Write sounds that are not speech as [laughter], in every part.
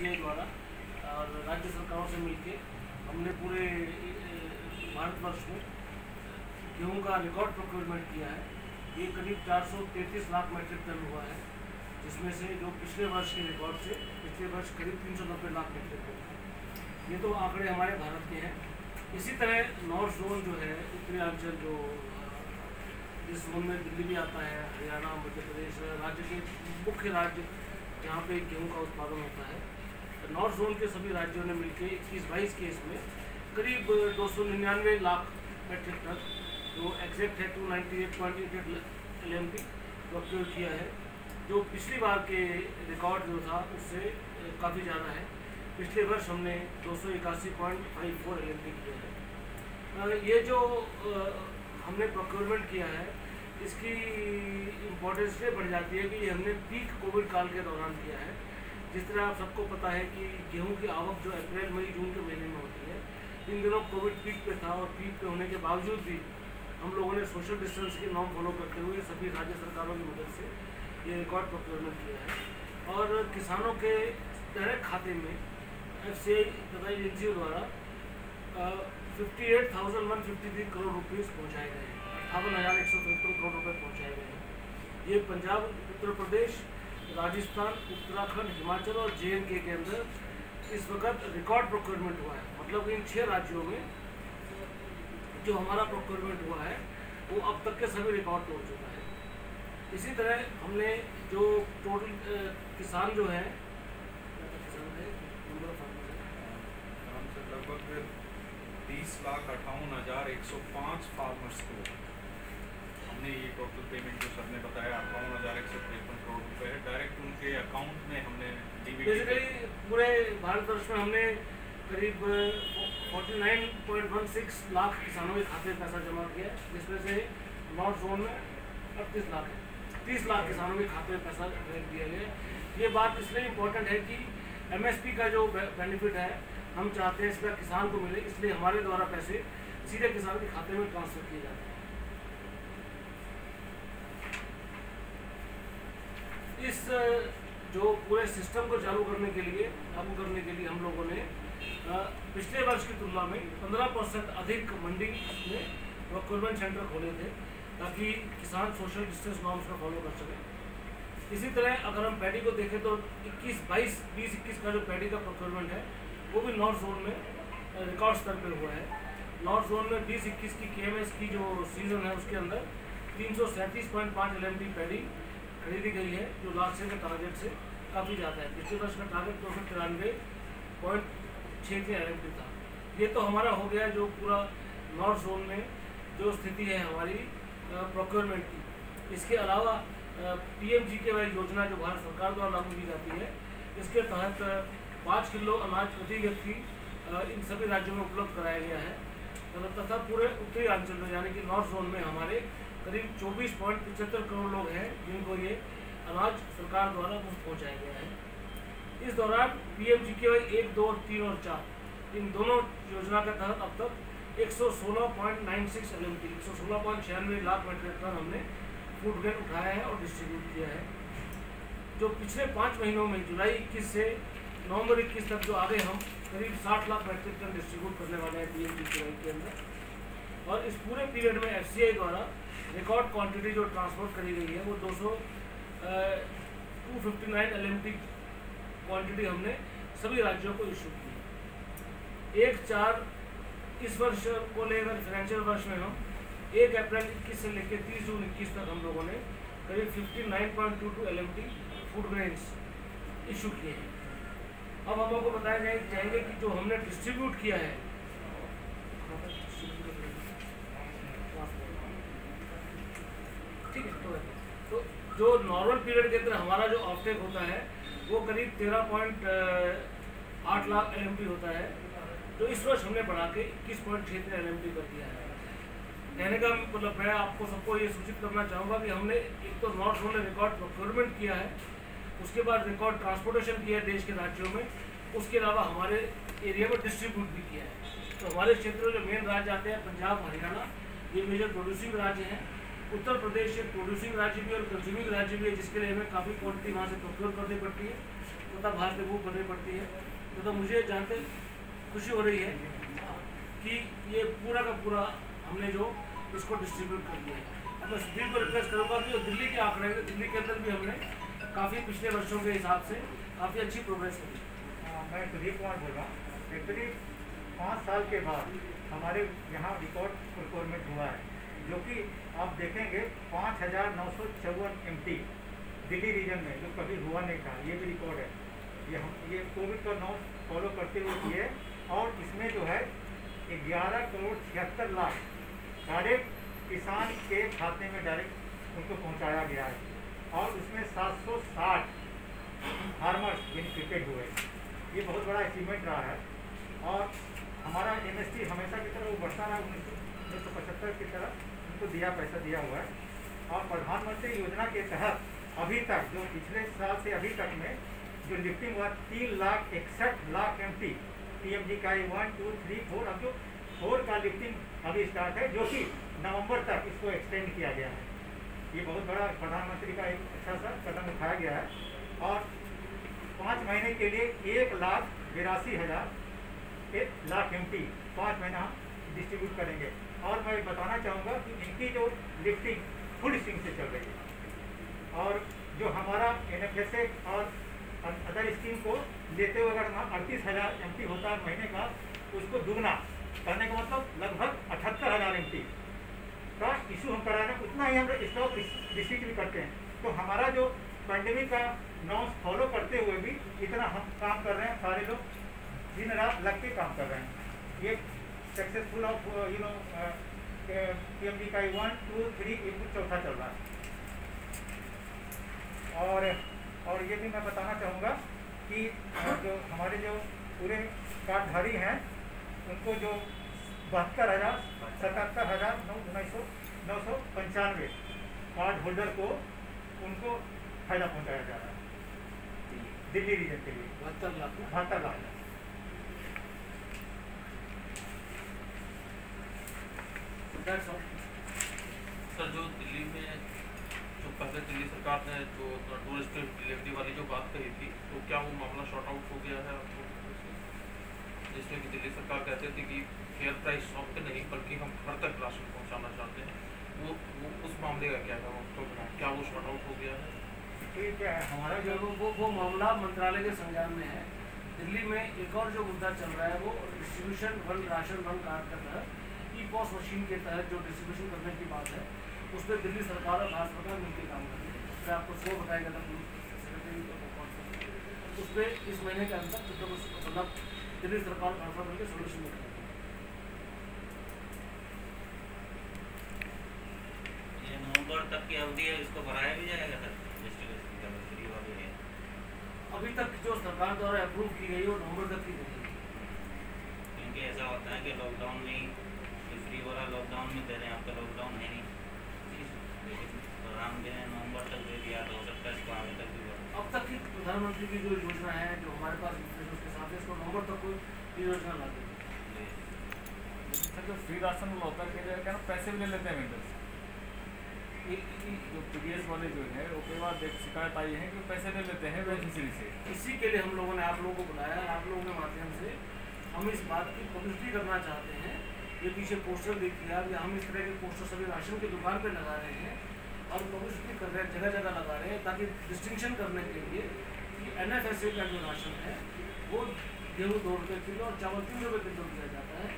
द्वारा और राज्य सरकारों से मिलके हमने पूरे भारतवर्ष में गेहूँ का रिकॉर्ड प्रोक्योरमेंट किया है। ये करीब 433 लाख मीट्रिक टन हुआ है, जिसमें से जो पिछले वर्ष के रिकॉर्ड से पिछले वर्ष करीब तीन सौ नब्बे लाख मीट्रिक टन ये तो आंकड़े हमारे भारत के हैं। इसी तरह नॉर्थ जोन जो है, उत्तरांचल जो जिस जोन में दिल्ली भी आता है, हरियाणा, मध्य प्रदेश, राज्य के मुख्य राज्य, जहाँ पे गेहूँ का उत्पादन होता है नॉर्थ जोन के सभी राज्यों ने मिलकर इक्कीस बाईस केस में करीब दो सौ निन्यानवे लाख मेट्रिक टन जो एग्जैक्ट है two ninety eight point eight L M P procure किया है, जो पिछली बार के रिकॉर्ड जो था, उससे काफ़ी ज़्यादा है। पिछले वर्ष हमने दो सौ इक्यासी point five four L M P किया है। ये जो हमने प्रोक्योरमेंट किया है, इसकी इम्पोर्टेंस इसलिए बढ़ जाती है कि ये हमने पीक कोविड काल के दौरान किया है। जिस तरह आप सबको पता है कि गेहूँ की आवक जो अप्रैल, मई, जून के महीने में होती है, इन दिनों कोविड पीक पे था और पीक पे होने के बावजूद भी हम लोगों ने सोशल डिस्टेंस के नॉर्म फॉलो करते हुए सभी राज्य सरकारों की मदद से ये रिकॉर्ड प्रोक्योरमेंट किया है। और किसानों के डायरेक्ट खाते में एफ़ सी आई तथा एजेंसियों द्वारा fifty eight thousand one fifty three crore rupees पहुँचाए गए हैं। अट्ठावन हज़ार एक सौ तिरपन करोड़ रुपये पहुँचाए गए हैं। ये पंजाब, उत्तर प्रदेश राजस्थान, उत्तराखंड, हिमाचल और जे के अंदर इस वक्त रिकॉर्ड प्रोक्योरमेंट हुआ है। मतलब इन छः राज्यों में जो हमारा प्रोक्योरमेंट हुआ है, वो अब तक के सभी रिकॉर्ड तोड़ चुका है। इसी तरह हमने जो टोटल किसान जो है लगभग तीस लाख अट्ठावन हज़ार एक सौ पाँच फार्मर्स को हमने ये टोटल पेमेंट जो सर ने बताया अट्ठावन हज़ार एक सौ तिरपन करोड़ रुपए है। डायरेक्ट उनके अकाउंट में हमने बेसिकली पूरे भारतवर्ष में हमने करीब 49.16 लाख किसानों के खाते में पैसा जमा किया जिसमें से नॉर्थ जोन में अड़तीस लाख तीस लाख किसानों के खाते में पैसा दिया गया ये बात इसलिए इम्पोर्टेंट है कि एमएसपी का जो बेनिफिट है, हम चाहते हैं इसका किसान को मिले, इसलिए हमारे द्वारा पैसे सीधे किसान के खाते में ट्रांसफ़र किए जाते हैं। इस जो पूरे सिस्टम को चालू करने के लिए लागू करने के लिए हम लोगों ने पिछले वर्ष की तुलना में 15 परसेंट अधिक मंडी में प्रोक्योरमेंट सेंटर खोले थे, ताकि किसान सोशल डिस्टेंस नॉर्म्स का फॉलो कर सकें। इसी तरह अगर हम पैडी को देखें तो 21 22 20 21 का जो पैडी का प्रोक्योरमेंट है, वो भी नॉर्थ जोन में रिकॉर्ड स्तर पर हुआ है। नॉर्थ जोन में 20 21 की के की जो सीज़न है उसके अंदर, तीन सौ पैडी खरीदी गई है, जो लास्ट ईयर के टारगेट से काफ़ी ज़्यादा है। पिछले वर्ष का टारगेट दो सौ तिरानवे पॉइंट छः छः एल था। ये तो हमारा हो गया जो पूरा नॉर्थ जोन में जो स्थिति है हमारी प्रोक्योरमेंट की। इसके अलावा P M G K Y योजना जो भारत सरकार द्वारा लागू की जाती है, इसके तहत पाँच किलो अनाज प्रति व्यक्ति इन सभी राज्यों में उपलब्ध कराया गया है। तथा- तथा पूरे उत्तरी अंचल में, यानी कि नॉर्थ जोन में हमारे करीब चौबीस पॉइंट पचहत्तर करोड़ लोग हैं जिनको ये अनाज सरकार द्वारा मुफ़्त पहुँचाया गया है। इस दौरान P M G K Y एक, दो तीन और चार, इन दोनों योजना के तहत अब तक एक सौ सोलह point nine six L M T एक सौ सोलह पॉइंट छियानवे लाख मीट्रिक टन हमने फ़ूड ग्रेन उठाया है और डिस्ट्रीब्यूट किया है। जो पिछले पाँच महीनों में, जुलाई इक्कीस से नवंबर इक्कीस तक जो आगे हम करीब साठ लाख मीट्रिक टन डिस्ट्रीब्यूट करने वाले हैं P M G K Y के अंदर। और इस पूरे पीरियड में एफ़ सी आई द्वारा रिकॉर्ड क्वांटिटी जो ट्रांसपोर्ट करी गई है, वो दो सौ two fifty nine L quantity हमने सभी राज्यों को इशू की एक चार इस वर्ष को लेकर फाइनेंशियल वर्ष में हम, एक अप्रैल इक्कीस से लेकर तीस जून इक्कीस तक हम लोगों ने करीब fifty nine point two two L M T food grains issue किए हैं। अब हम आपको बताया जाए, जाएँगे कि जो हमने डिस्ट्रीब्यूट किया है ठीक है तो तो जो नॉर्मल पीरियड के अंदर हमारा जो ऑफटेक होता है, वो करीब तेरह पॉइंट आठ लाख एल होता है। तो इस वर्ष हमने बढ़ा के इक्कीस पॉइंट छः एल कर दिया है। कहने का मतलब मैं आपको सबको ये सूचित करना चाहूँगा कि हमने एक तो नॉर्थ जोन रिकॉर्ड प्रोक्योरमेंट किया है, उसके बाद रिकॉर्ड ट्रांसपोर्टेशन किया है देश के राज्यों में, उसके अलावा हमारे एरिया में डिस्ट्रीब्यूट भी किया है। तो हमारे क्षेत्र में जो मेन राज्य आते हैं, पंजाब, हरियाणा, ये मेजर प्रोड्यूसिंग राज्य हैं। उत्तर प्रदेश एक प्रोड्यूसिंग राज्य भी और कंज्यूमिंग राज्य भी है जिसके लिए हमें काफ़ी क्वांटिटी वहाँ से प्रोक्योर करनी पड़ती है तथा बाहर से मूव करनी पड़ती है। तथा मुझे जानते खुशी हो रही है कि ये पूरा का पूरा हमने जो इसको डिस्ट्रीब्यूट कर दिया है। मैं सुप्रीम को रिक्वेस्ट करूँगा कि दिल्ली के आंकड़े दिल्ली के अंदर भी हमने काफ़ी पिछले वर्षों के हिसाब से काफ़ी अच्छी प्रोग्रेस करी। हाँ, मैं सुधीर कुमार बोल रहा हूँ। एक्चुअली पाँच साल के बाद हमारे यहाँ रिकॉर्ड प्रोक्योरमेंट हुआ है। जो कि आप देखेंगे पाँच हज़ार नौ सौ चौवन एम दिल्ली रीजन में, जो कभी हुआ नहीं था, ये भी रिकॉर्ड है। ये हम, ये कोविड का नॉर्म फॉलो करते हुए किए और इसमें जो है ग्यारह करोड़ छिहत्तर लाख डायरेक्ट किसान के खाते में डायरेक्ट उनको पहुँचाया गया है और उसमें 760 फार्मर्स बेनिफिटेड हुए ये बहुत बड़ा अचीवमेंट रहा है और हमारा एम हमेशा की तरह वो बढ़ता रहा उन्नीस सौ उन्नीस सौ पचहत्तर की तरह उनको दिया पैसा दिया हुआ है। और प्रधानमंत्री योजना के तहत अभी तक, जो पिछले साल से अभी तक में जो लिफ्टिंग हुआ, तीन लाख इकसठ lakh M T P M G का वन टू थ्री फोर अब जो फोर का लिफ्टिंग अभी स्टार्ट है, जो कि नवंबर तक इसको एक्सटेंड किया गया है। ये बहुत बड़ा प्रधानमंत्री का एक अच्छा सा कदम उठाया गया है। और पाँच महीने के लिए एक लाख बिरासी हज़ार एक लाख एम पाँच महीना हम डिस्ट्रीब्यूट करेंगे। और मैं बताना चाहूँगा कि इनकी जो लिफ्टिंग फुल स्विंग से चल रही है। और जो हमारा एनएफएसए और अदर स्कीम को लेते हुए अगर अड़तीस हज़ार एमपी होता है महीने का, उसको दुगना करने का मतलब लगभग अठहत्तर हज़ार एम का इशू हम करा रहे हैं उतना ही हम स्टॉक रिसीट भी करते हैं। तो हमारा जो पेंडेमिक का नॉर्म्स फॉलो करते हुए भी इतना हम काम कर रहे हैं, सारे लोग दिन रात लग के काम कर रहे हैं। ये successful of you know P M D का वन टू थ्री ये कुछ चौथा चल रहा है। और और ये भी मैं बताना चाहूँगा कि जो हमारे जो पूरे कार्डधारी हैं उनको जो बहत्तर हज़ार सतहत्तर हज़ार नौ उन्नीस सौ नौ सौ पंचानवे कार्ड होल्डर को उनको फ़ायदा पहुँचाया जा रहा है। दिल्ली रीजन के लिए। बहत्तर लाख। बहत्तर लाख। सर जो दिल्ली में जो पहले दिल्ली सरकार ने जो टूरिस्ट डिलीवरी वाली जो बात कही थी तो क्या वो मामला शॉर्ट आउट हो गया है आपको? जिसमें कि दिल्ली सरकार कहते थे कि फेयर प्राइस शॉप पे नहीं बल्कि हम घर तक राशन पहुंचाना चाहते हैं। वो, वो उस मामले का क्या है तो क्या वो शॉर्ट आउट हो गया है? ठीक है हमारा जो वो वो मामला मंत्रालय के संज्ञान में है। दिल्ली में एक और जो मुद्दा चल रहा है वो distribution one ration one card के तहत पॉस मशीन के तहत जो डिस्ट्रीब्यूशन करने की बात है उस पर दिल्ली सरकार और भारत सरकार मिलकर काम कर रही है। उसमें आपको शो बताएगा था उस पर इस महीने के अंदर मतलब दिल्ली सरकार मिलकर सोल्यूशन नवंबर तक की अवधि है इसको बढ़ाया भी जाएगा सर? डिस्ट्रीब्यूशन फ्री वाली है। अभी तक जो सरकार द्वारा अप्रूव की गई वो नवंबर तक की गई क्योंकि ऐसा होता है कि लॉकडाउन में फ्री वाला लॉकडाउन में दे रहे हैं आपका लॉकडाउन है नहीं। ने नवंबर तक दे दिया तो हो सकता है इसको आगे तक भी अब तक की प्रधानमंत्री की जो योजना है जो हमारे पास उसके साथ है इसको नवंबर तक कोई योजना ला देगी सर जो फ्री राशन होता है क्या पैसे भी ले लेते हैं वेंडर्स जो पी वाले जो है वो कई बार शिकायत आई है कि पैसे ले लेते हैं बेनिफिशरी से। इसी के लिए हम लोगों ने आप लोगों को बुलाया आप लोगों के माध्यम से हम इस बात की पब्लिसिटी करना चाहते हैं ये पीछे पोस्टर देखिए आप हम इस तरह के पोस्टर सभी राशन की दुकान पर लगा रहे हैं और पब्लिसिटी कर रहे हैं, जगह जगह लगा रहे हैं ताकि डिस्टिंक्शन करने के लिए कि एन एफ़ एस ए का जो राशन है, वो गेहूँ दो रुपये किलो और चावल तीन रुपये किलो दिया जाता है।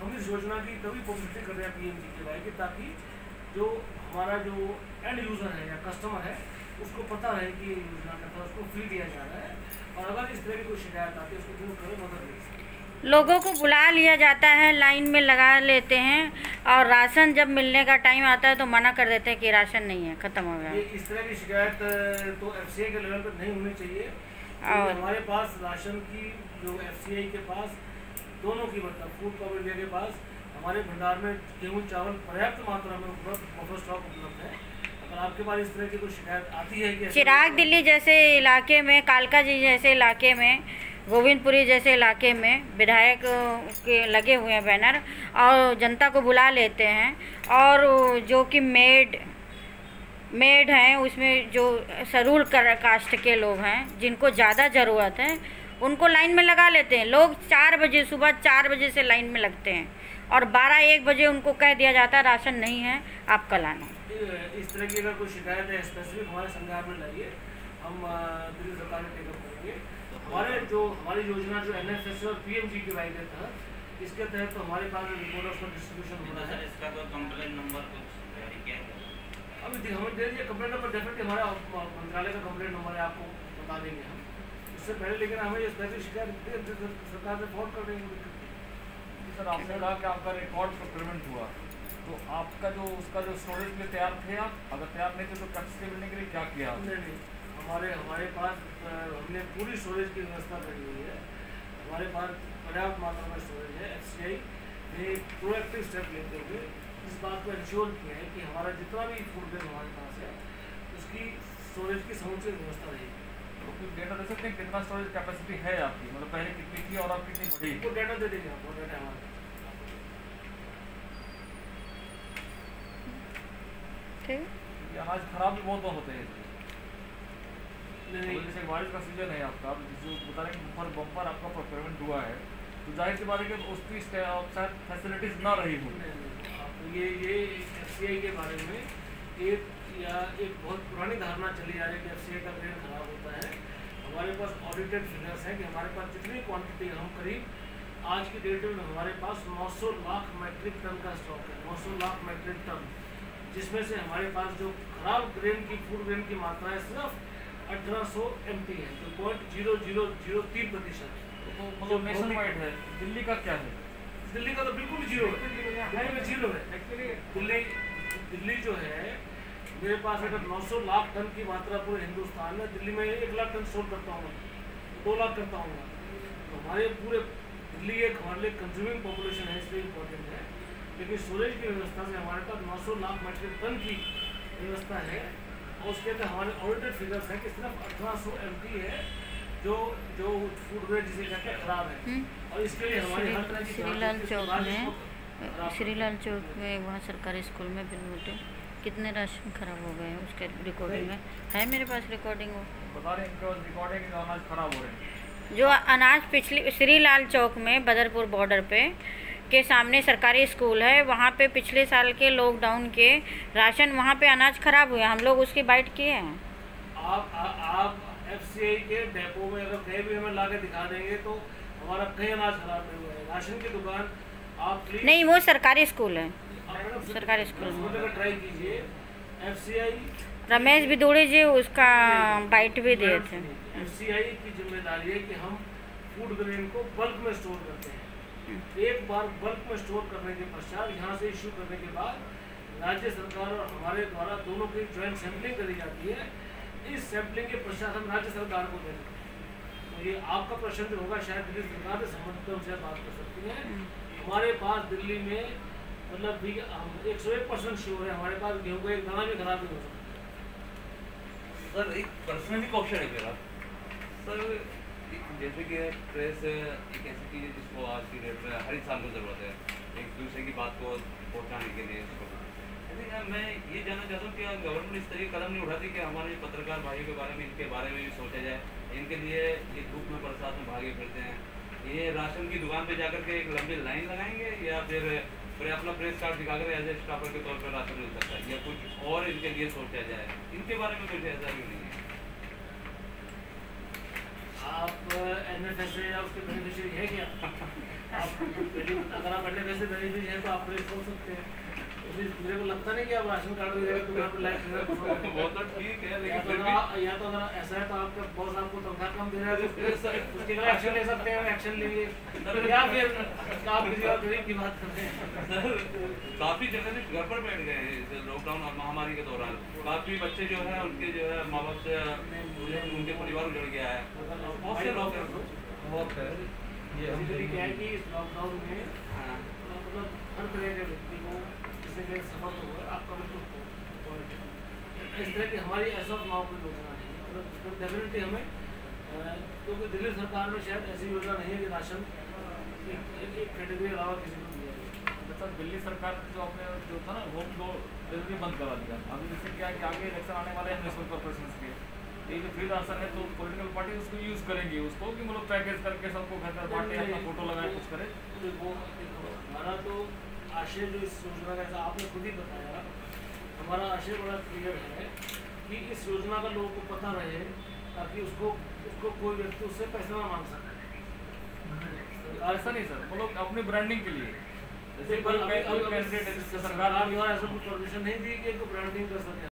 हम इस योजना की तभी पब्लिसिटी कर रहे हैं P M G K Y की, ताकि जो हमारा जो एंड यूज़र है या कस्टमर है, उसको पता है कि ये योजना का था उसको फ्री दिया जा रहा है और अगर इस तरह की कोई शिकायत आती है, उसको दूर करें मदद ले लोगों को बुला लिया जाता है लाइन में लगा लेते हैं और राशन जब मिलने का टाइम आता है तो मना कर देते हैं कि राशन नहीं है ख़त्म हो गया। इस तरह की शिकायत तो एफसीआई के लेवल पर नहीं होनी चाहिए। और हमारे पास राशन की जो एफसीआई के पास दोनों की मतलब फ़ूड कॉप इंडिया के पास हमारे भंडार में गेहूँ चावल पर्याप्त मात्रा में उपलब्ध स्टॉक उपलब्ध है। अगर आपके पास इस तरह की कोई शिकायत आती है कि चिराग दिल्ली जैसे इलाके में कालका जी जैसे इलाके में गोविंदपुरी जैसे इलाके में विधायक के लगे हुए हैं बैनर और जनता को बुला लेते हैं और जो कि मेड मेड हैं उसमें जो सरूल कर कास्ट के लोग हैं जिनको ज़्यादा ज़रूरत है उनको लाइन में लगा लेते हैं। लोग चार बजे सुबह चार बजे से लाइन में लगते हैं और बारह एक बजे उनको कह दिया जाता है राशन नहीं है आप कल आना इस तरह की अगर कोई शिकायत है स्पेसिफिक हमारे संज्ञान में लाइए हम दिल्ली सरकार में टेकअप करेंगे। हमारे जो हमारी योजना जो एन एस एस और P M G K Y के तहत इसके तहत तो हमारे पास रिपोर्ट उसका डिस्ट्रीब्यूशन होना है। इसका कोई कंप्लेन नंबर कुछ है अभी दे- हमें दे दिए कंप्लेंट नंबर डेफिनेटली हमारा मंत्रालय का कंप्लेंट नंबर है आपको बता देंगे हम। इससे पहले लेकिन हमें ये स्पेसिफिक शिकायत सरकार से फ़ोन कर देंगे सर आपने कहा कि आपका रिकॉर्ड प्रोक्योरमेंट हुआ। तो आपका जो उसका जो स्टोरेज के लिए तैयार थे आप? अगर तैयार नहीं थे तो कैपेसिटी मिलने के लिए क्या किया? नहीं नहीं हमारे हमारे पास हमने पूरी स्टोरेज की व्यवस्था करी हुई है। हमारे पास पर्याप्त मात्रा में स्टोरेज है एफ़ ने प्रोएक्टिव स्टेप लेते हुए इस बात को इंश्योर किया है कि हमारा जितना भी फ़ूड ग्रेन हमारे पास है उसकी स्टोरेज की समुचित व्यवस्था रहेगी तो कुछ डेटा दे सकते हैं? कितना स्टोरेज कैपेसिटी है आपकी? मतलब पहले कितनी थी और अब कितनी बढ़ी वो डाटा दे देंगे आपको डाटा हमारे पास ठीक अनाज खराब भी बहुत होते हैं नहीं नहीं। जैसे बारिश का सीज़न है आपका बता रहे हैं बम्पर बम्पर आपका हुआ है तो ज़ाहिर सी बात है कि उसकी शायद फैसिलिटीज़ ना रही हो। ये ये एफ़ के बारे में एक या एक बहुत पुरानी धारणा चली आ रही है कि एफ़ का ग्रेड खराब होता है। हमारे पास ऑडिटेड फिगर्स हैं कि हमारे पास जितनी क्वांटिटी हम करीब आज की डेट में हमारे पास 900 लाख मैट्रिक टन का स्टॉक है 900 लाख मैट्रिक टन जिसमें से हमारे पास जो खराब ग्रेन की फ़ूड ग्रेन की मात्रा है सिर्फ़ अठारह सौ एम है जो पॉइंट ज़ीरो ज़ीरो ज़ीरो तीन प्रतिशत है। तो मतलब नेशन वाइड है। दिल्ली का क्या है? दिल्ली का तो बिल्कुल ज़ीरो है। दिल्ली में ज़ीरो है। एक्चुअली दिल्ली दिल्ली जो है मेरे पास अगर 900 लाख टन की मात्रा पूरे हिंदुस्तान में दिल्ली में एक लाख टन स्टोर करता हूँ दो लाख करता हूँ तो हमारे पूरे दिल्ली एक हमारे लिए कंज्यूमिंग पॉपुलेशन है इसलिए इम्पोर्टेंट है। लेकिन स्टोरेज की व्यवस्था से हमारे पास 900 लाख मीट्रिक टन की व्यवस्था है और उसके अंदर हमारे ऑडिटेड फिगर्स हैं कि सिर्फ़ अठारह सौ एम है जो जो फ़ूड ग्रेड जिसे कहते हैं खराब है। हम्म। और इसके लिए हमारी हर तरह की श्रीलाल चौक में श्रीलाल चौक में वहाँ सरकारी स्कूल में बिल नोटे कितने राशन खराब हो गए हैं उसके रिकॉर्डिंग में? है मेरे पास रिकॉर्डिंग वो? बता रहे इनके पास रिकॉर्ड कि अनाज खराब हो रहे हैं। जो अनाज पिछली श्रीलाल चौक में बदरपुर बॉर्डर पे के सामने सरकारी स्कूल है वहाँ पे पिछले साल के लॉकडाउन के राशन वहाँ पे अनाज खराब हुए हम लोग उसकी बाइट किए हैं। आप आ, आप एफसीआई के डेपो में अगर कहीं भी हमें ला के दिखा देंगे तो हमारा कहीं अनाज खराब नहीं हुआ है। राशन की दुकान आप नहीं वो सरकारी स्कूल है। सरकारी स्कूल। ट्राई कीजिए। एफ़ रमेश बिदुड़ी जी उसका बाइट भी दिए थे। एफ़ की ज़िम्मेदारी है कि हम फ़ूड ग्रेन को बल्क में स्टोर करते हैं। एक बार बल्क में स्टोर करने के पश्चात यहाँ से इश्यू करने के बाद राज्य सरकार और हमारे द्वारा दोनों की ज्वाइंट सैम्पलिंग करी जाती है। इस सैम्पलिंग के पश्चात हम राज्य सरकार को देते हैं तो ये आपका प्रश्न जो होगा शायद दिल्ली सरकार से संबंधित हमसे बात कर सकती है। हमारे पास दिल्ली में मतलब भी हम एक सौ एक परसेंट श्योर है हमारे पास गेहूँ का एक दाना भी खराब नहीं हो सकता सर एक पर्सनली क्वेश्चन है मेरा। सर जैसे कि प्रेस एक ऐसी चीज़ है जिसको आज की डेट में हर इंसान को ज़रूरत है, एक दूसरे की बात को पहुँचाने के लिए इसको। मैं ये जानना चाहता हूँ कि गवर्नमेंट इस तरीके कदम नहीं उठाती कि हमारे पत्रकार भाइयों के बारे में, इनके बारे में भी सोचा जाए, इनके लिए ये धूप में बरसात में भागे फिरते हैं। ये राशन की दुकान पे जाकर के एक लंबी लाइन लगाएँगे या फिर फिर अपना प्रेस कार्ड दिखाकर एज ए स्टाफर के तौर पर राशन मिल सकता है या कुछ और इनके लिए सोचा जाए। इनके बारे में कुछ ऐसा भी नहीं है। आप एन एफ़ एस या उसके बेनिफिशियरी है क्या आप अगर आप एन एफ़ बेनिफिशियरी हैं तो आप प्रेस हो सकते हैं मेरे को लगता नहीं कि आप राशन कार्ड वगैरह तो [laughs] वो तो ठीक है लेकिन तो फिर भी या तो अगर ऐसा है तो आपका बॉस आपको तनख्वाह कम दे रहा है तो उसके खिलाफ एक्शन ले सकते हैं एक्शन लेंगे या फिर आप किसी और गरीब की बात करते हैं। सर [laughs] काफ़ी जर्नलिस्ट घर पर बैठ गए हैं लॉकडाउन और महामारी के दौरान। काफ़ी बच्चे जो है उनके जो है माँ बाप से उनके परिवार उजड़ गया है। बहुत से लोग हैं। बहुत है। ये क्या है कि इस लॉकडाउन में हाँ। मतलब हर तरह के व्यक्ति को किसी के सफल हुआ आपका बिल्कुल इस तरह की हमारी ऐसा चुनाव की योजना है मतलब डेफिनेटली हमें क्योंकि दिल्ली सरकार में शायद ऐसी योजना नहीं है कि राशन एक कैटेगरी अलावा किसी को दिया जाए। जैसा दिल्ली सरकार जो अपने जो था ना होम डिलीवरी बंद करा दिया। अभी जैसे क्या है कि आगे इलेक्शन आने वाले हैं म्यूनसिपल कॉर्पोरेशन के। ये जो फ्री राशन है तो पॉलिटिकल पार्टी उसको यूज़ करेंगी। उसको कि मतलब पैकेज करके सबको घर घर बांटे अपना फ़ोटो लगाए कुछ करे। तो वो हमारा तो आशय जो इस योजना का आपने खुद ही बताया हमारा आशय बड़ा क्लियर है कि इस योजना का लोगों को पता रहे ताकि उसको उसको कोई व्यक्ति उससे पैसा ना मांग सके। ऐसा नहीं सर मतलब अपनी ब्रांडिंग के लिए। जैसे सरकार ऐसा कुछ परमिशन नहीं दी कि ब्रांडिंग कर सके।